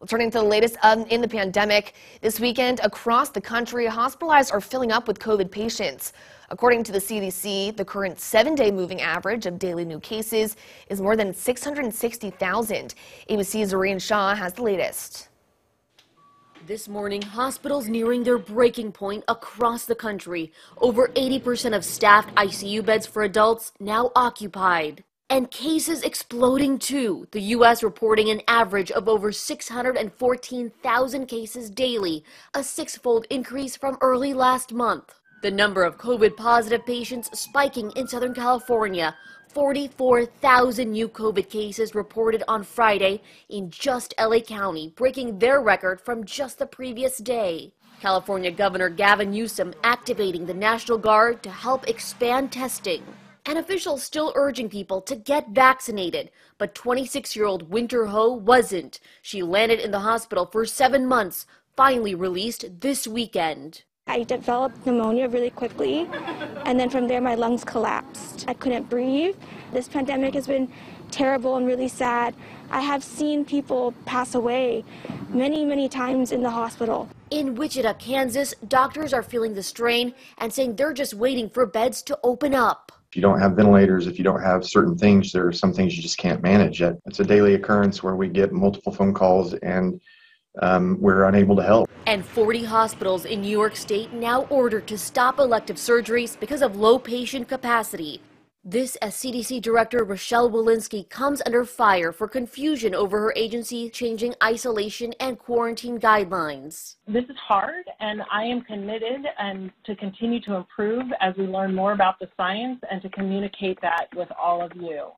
Well, turning to the latest in the pandemic, this weekend across the country, hospitalized are filling up with COVID patients. According to the CDC, the current seven-day moving average of daily new cases is more than 660,000. ABC's Zohreen Shah has the latest. This morning, hospitals nearing their breaking point across the country. Over 80% of staffed ICU beds for adults now occupied. And cases exploding too. The U.S. reporting an average of over 614,000 cases daily, a six-fold increase from early last month. The number of COVID positive patients spiking in Southern California. 44,000 new COVID cases reported on Friday in just LA County, breaking their record from just the previous day. California Governor Gavin Newsom activating the National Guard to help expand testing and officials still urging people to get vaccinated. But 26 year old Winter Ho wasn't. She landed in the hospital for seven months, finally released this weekend. I developed pneumonia really quickly, and then from there, my lungs collapsed. I couldn't breathe. This pandemic has been terrible and really sad. I have seen people pass away many, many times in the hospital. In Wichita, Kansas, doctors are feeling the strain and saying they're just waiting for beds to open up. If you don't have ventilators, if you don't have certain things, there are some things you just can't manage yet. It's a daily occurrence where we get multiple phone calls and um, we're unable to help. And 40 hospitals in New York State now ordered to stop elective surgeries because of low patient capacity. This as CDC Director Rochelle Walensky comes under fire for confusion over her agency changing isolation and quarantine guidelines. This is hard, and I am committed and to continue to improve as we learn more about the science and to communicate that with all of you.